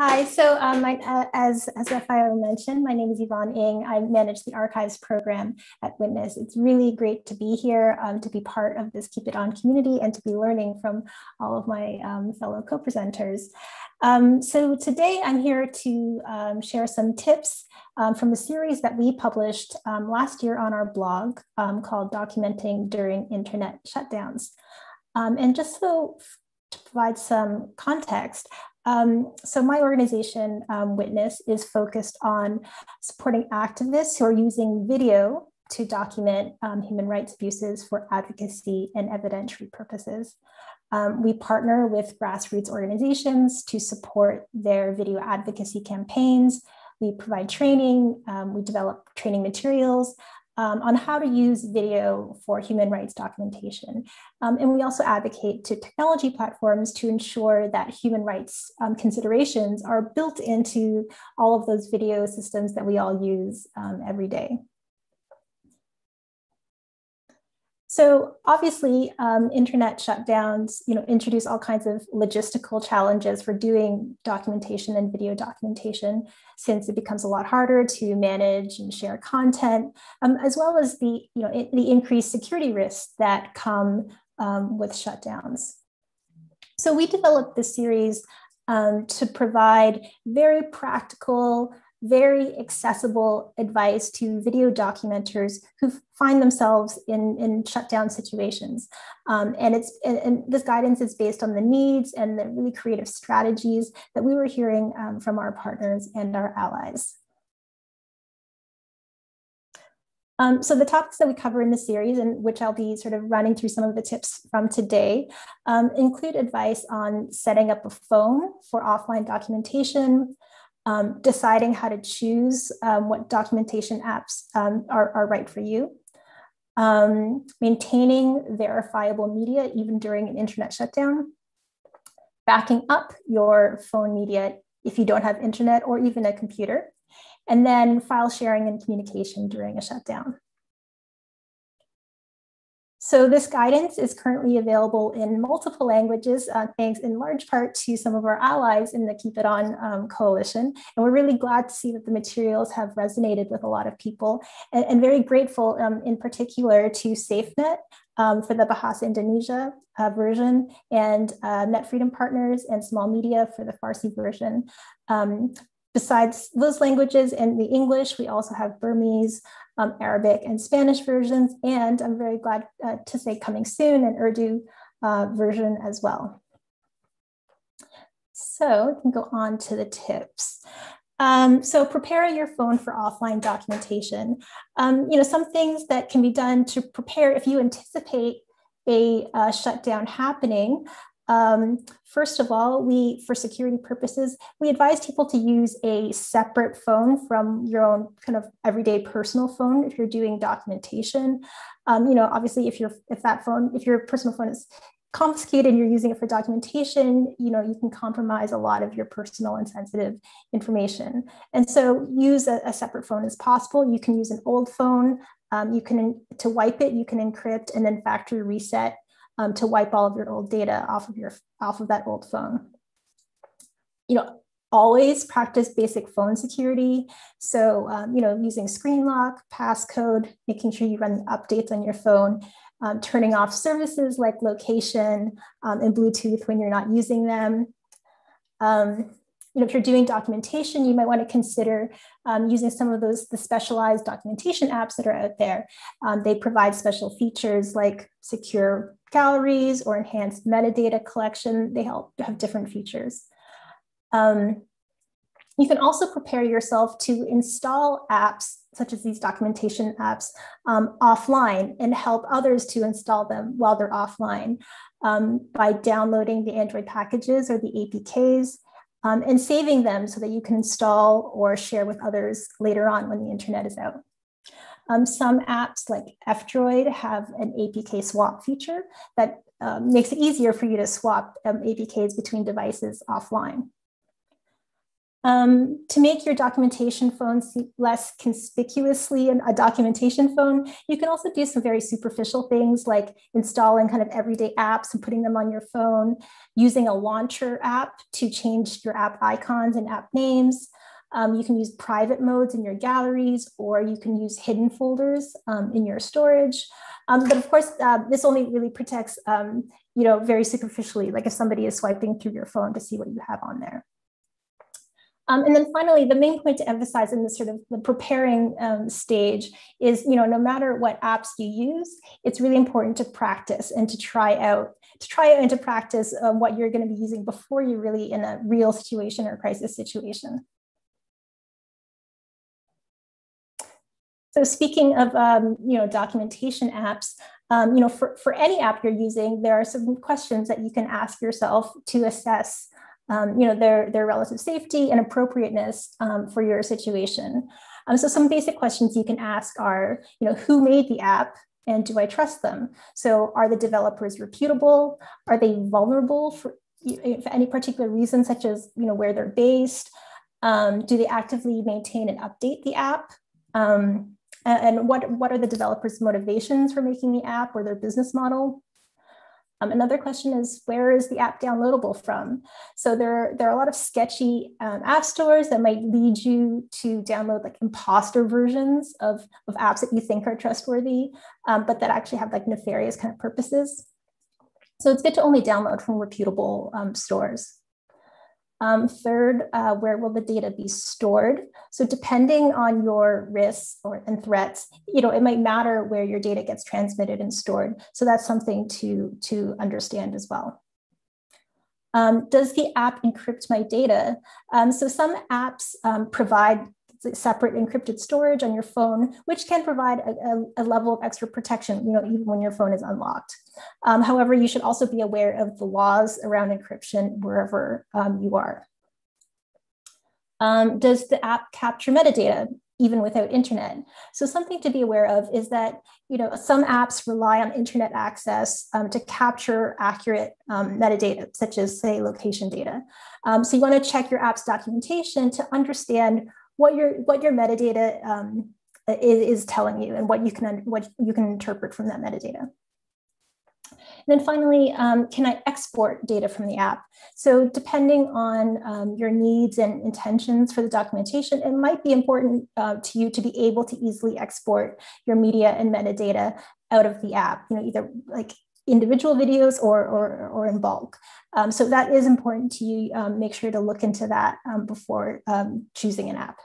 Hi, so um, my, uh, as, as FIO mentioned, my name is Yvonne Ng. I manage the archives program at Witness. It's really great to be here, um, to be part of this Keep It On community and to be learning from all of my um, fellow co-presenters. Um, so today I'm here to um, share some tips um, from a series that we published last year on our blog called Documenting During Internet Shutdowns. and just so to provide some context, um, so my organization, um, Witness, is focused on supporting activists who are using video to document um, human rights abuses for advocacy and evidentiary purposes. Um, we partner with grassroots organizations to support their video advocacy campaigns. We provide training, um, we develop training materials, um, on how to use video for human rights documentation. Um, and we also advocate to technology platforms to ensure that human rights um, considerations are built into all of those video systems that we all use um, every day. So obviously, um, internet shutdowns, you know, introduce all kinds of logistical challenges for doing documentation and video documentation, since it becomes a lot harder to manage and share content, um, as well as the, you know, it, the increased security risks that come um, with shutdowns. So we developed this series um, to provide very practical very accessible advice to video documenters who find themselves in, in shutdown situations. Um, and it's and, and, this guidance is based on the needs and the really creative strategies that we were hearing um, from our partners and our allies. Um, so the topics that we cover in the series, and which I'll be sort of running through some of the tips from today, um, include advice on setting up a phone for offline documentation, um, deciding how to choose um, what documentation apps um, are, are, right for you, um, maintaining verifiable media even during an internet shutdown, backing up your phone media if you don't have internet or even a computer, and then file sharing and communication during a shutdown. So this guidance is currently available in multiple languages, uh, thanks in large part to some of our allies in the Keep It On um, coalition. And we're really glad to see that the materials have resonated with a lot of people and, and very grateful um, in particular to SafeNet um, for the Bahasa Indonesia uh, version and uh, Net Freedom Partners and Small Media for the Farsi version. Um, besides those languages and the English, we also have Burmese, um, Arabic, and Spanish versions. And I'm very glad uh, to say coming soon, an Urdu uh, version as well. So we can go on to the tips. Um, so prepare your phone for offline documentation. Um, you know, some things that can be done to prepare if you anticipate a uh, shutdown happening. Um, first of all, we, for security purposes, we advise people to use a separate phone from your own kind of everyday personal phone if you're doing documentation. Um, you know, obviously, if you're if that phone, if your personal phone is confiscated and you're using it for documentation, you know, you can compromise a lot of your personal and sensitive information. And so use a, a separate phone as possible. You can use an old phone. Um, you can, to wipe it, you can encrypt and then factory reset um, to wipe all of your old data off of your off of that old phone. You know, always practice basic phone security. So, um, you know, using screen lock, passcode, making sure you run updates on your phone, um, turning off services like location um, and Bluetooth when you're not using them. You know, if you're doing documentation, you might want to consider um, using some of those the specialized documentation apps that are out there. Um, they provide special features like secure galleries or enhanced metadata collection. They help have different features. Um, you can also prepare yourself to install apps such as these documentation apps um, offline and help others to install them while they're offline um, by downloading the Android packages or the APKs um, and saving them so that you can install or share with others later on when the internet is out. Um, some apps like F-Droid have an APK swap feature that um, makes it easier for you to swap um, APKs between devices offline. Um, to make your documentation phone less conspicuously a documentation phone, you can also do some very superficial things like installing kind of everyday apps and putting them on your phone, using a launcher app to change your app icons and app names. Um, you can use private modes in your galleries, or you can use hidden folders um, in your storage. Um, but of course, uh, this only really protects, um, you know, very superficially, like if somebody is swiping through your phone to see what you have on there. Um, and then finally, the main point to emphasize in this sort of the preparing um, stage is, you know, no matter what apps you use, it's really important to practice and to try out, to try out and to practice um, what you're going to be using before you're really in a real situation or crisis situation. So speaking of, um, you know, documentation apps, um, you know, for, for any app you're using, there are some questions that you can ask yourself to assess um, you know, their, their relative safety and appropriateness um, for your situation. Um, so some basic questions you can ask are, you know, who made the app and do I trust them? So are the developers reputable? Are they vulnerable for, for any particular reason, such as, you know, where they're based? Um, do they actively maintain and update the app? Um, and what, what are the developers' motivations for making the app or their business model? Um, another question is where is the app downloadable from? So there, there are a lot of sketchy um, app stores that might lead you to download like imposter versions of, of apps that you think are trustworthy, um, but that actually have like nefarious kind of purposes. So it's good to only download from reputable um, stores. Um, third, uh, where will the data be stored? So depending on your risks or and threats, you know, it might matter where your data gets transmitted and stored. So that's something to, to understand as well. Um, does the app encrypt my data? Um, so some apps um, provide separate encrypted storage on your phone, which can provide a, a, a, level of extra protection, you know, even when your phone is unlocked. Um, however, you should also be aware of the laws around encryption wherever um, you are. Um, does the app capture metadata? even without internet. So something to be aware of is that you know some apps rely on internet access um, to capture accurate um, metadata, such as say location data. Um, so you want to check your app's documentation to understand what your what your metadata um, is, is, telling you and what you can what you can interpret from that metadata. And then finally, um, can I export data from the app? So depending on um, your needs and intentions for the documentation, it might be important uh, to you to be able to easily export your media and metadata out of the app, you know, either like individual videos or, or, or in bulk. Um, so that is important to you. Um, make sure to look into that um, before um, choosing an app.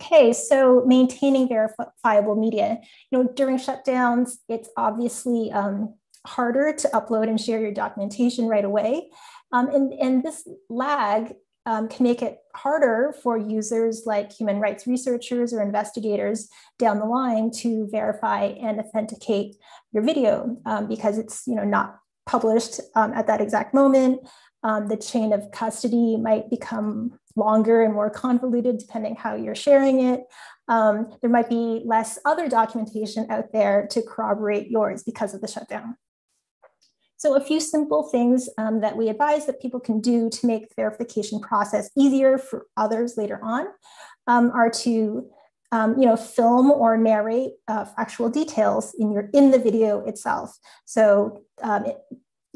Okay, so maintaining verifiable media. You know, during shutdowns, it's obviously um, harder to upload and share your documentation right away. Um, and, and this lag um, can make it harder for users like human rights researchers or investigators down the line to verify and authenticate your video um, because it's you know not published um, at that exact moment. Um, the chain of custody might become longer and more convoluted depending how you're sharing it. Um, there might be less other documentation out there to corroborate yours because of the shutdown. So a few simple things um, that we advise that people can do to make the verification process easier for others later on um, are to um, you know, film or narrate uh, actual details in your in the video itself. So um, it,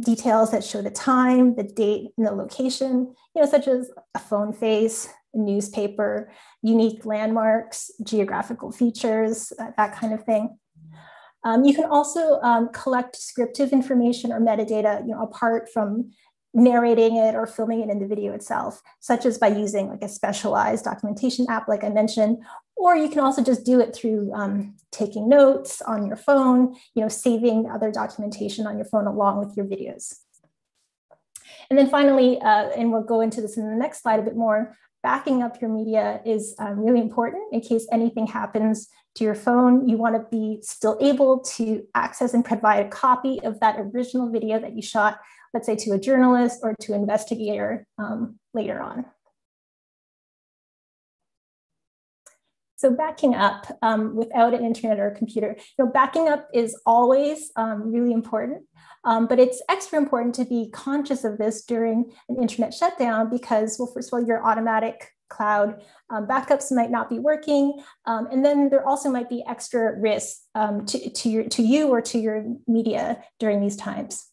details that show the time, the date, and the location, you know, such as a phone face, a newspaper, unique landmarks, geographical features, uh, that kind of thing. Um, you can also um, collect descriptive information or metadata, you know, apart from narrating it or filming it in the video itself, such as by using like a specialized documentation app, like I mentioned, or you can also just do it through um, taking notes on your phone, you know, saving other documentation on your phone along with your videos. And then finally, uh, and we'll go into this in the next slide a bit more, backing up your media is um, really important in case anything happens to your phone. You want to be still able to access and provide a copy of that original video that you shot let's say to a journalist or to an investigator um, later on. So backing up um, without an internet or a computer, you know, backing up is always um, really important. Um, but it's extra important to be conscious of this during an internet shutdown because, well, first of all, your automatic cloud um, backups might not be working. Um, and then there also might be extra risks um, to, to, your, to you or to your media during these times.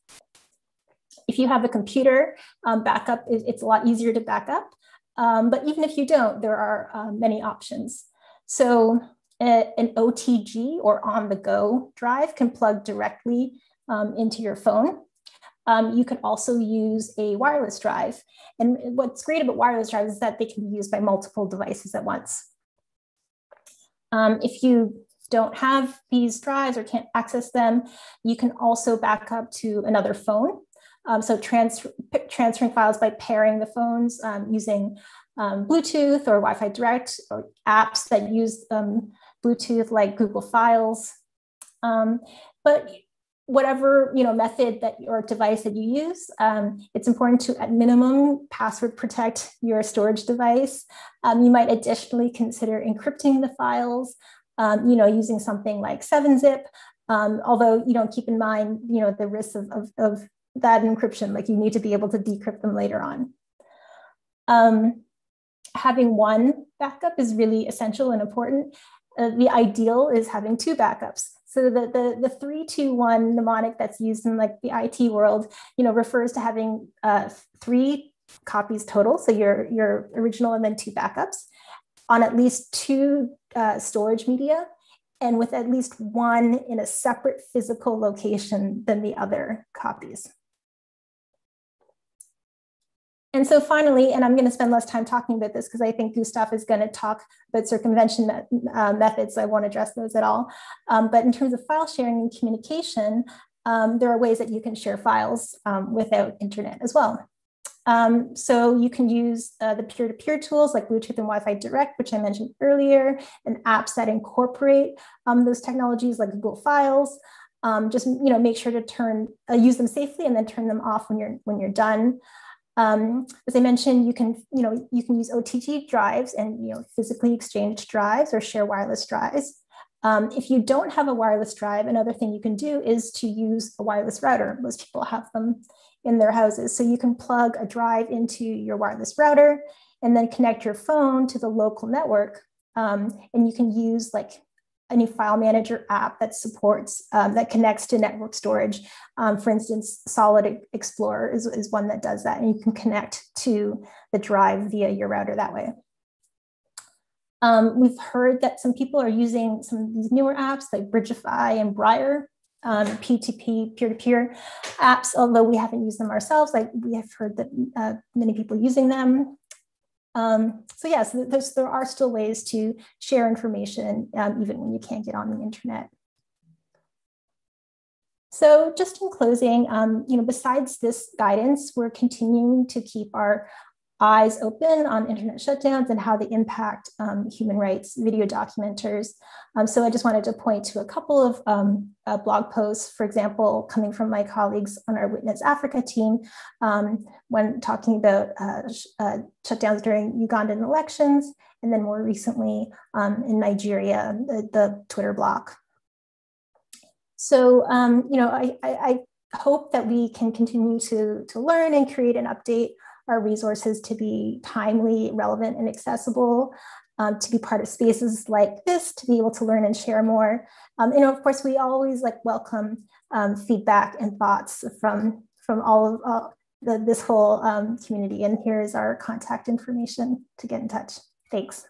If you have a computer um, backup, it's a lot easier to back up. Um, but even if you don't, there are uh, many options. So a, an OTG or on the go drive can plug directly um, into your phone. Um, you can also use a wireless drive. And what's great about wireless drives is that they can be used by multiple devices at once. Um, if you don't have these drives or can't access them, you can also back up to another phone. Um, so trans transferring files by pairing the phones um, using um, Bluetooth or Wi-Fi Direct or apps that use Bluetooth like Google Files. But whatever you know method that your device that you use, um, it's important to at minimum password protect your storage device. you might additionally consider encrypting the files, you know, using something like 7-zip. although you know, keep in mind, you know, the risks of, of, of that encryption, like you need to be able to decrypt them later on. Um, having one backup is really essential and important. Uh, the ideal is having two backups. So the, the, the three, two, one mnemonic that's used in like the IT world, you know, refers to having uh, three copies total. So your, your original and then two backups on at least two uh, storage media and with at least one in a separate physical location than the other copies. And so finally, and I'm going to spend less time talking about this because I think Gustav is going to talk about circumvention uh, methods, so I won't address those at all. Um, but in terms of file sharing and communication, um, there are ways that you can share files um, without internet as well. Um, so you can use uh, the peer-to-peer -peer tools like Bluetooth and Wi-Fi Direct, which I mentioned earlier, and apps that incorporate um, those technologies like Google Files. Um, just you know, make sure to turn uh, use them safely and then turn them off when you're when you're done. Um, as I mentioned, you can, you know, you can use OTG drives and, you know, physically exchange drives or share wireless drives. Um, if you don't have a wireless drive, another thing you can do is to use a wireless router. Most people have them in their houses. So you can plug a drive into your wireless router and then connect your phone to the local network. Um, and you can use like any file manager app that supports, um, that connects to network storage. Um, for instance, Solid Explorer is, is one that does that, and you can connect to the drive via your router that way. Um, we've heard that some people are using some of these newer apps like Bridgefy and Briar, um, P2P, peer-to-peer apps, although we haven't used them ourselves. Like we have heard that uh, many people using them. Um, so yes, yeah, so there are still ways to share information um, even when you can't get on the internet. So just in closing, um, you know, besides this guidance, we're continuing to keep our eyes open on internet shutdowns and how they impact um, human rights video documenters. Um, so I just wanted to point to a couple of um, uh, blog posts, for example, coming from my colleagues on our Witness Africa team um, when talking about uh, sh uh, shutdowns during Ugandan elections, and then more recently um, in Nigeria, the, the, Twitter block. So, um, you know, I, I, I hope that we can continue to, to learn and create an update our resources to be timely, relevant, and accessible, um, to be part of spaces like this, to be able to learn and share more. Um, and of course, we always like welcome um, feedback and thoughts from, from all of uh, the, this whole um, community. And here's our contact information to get in touch. Thanks.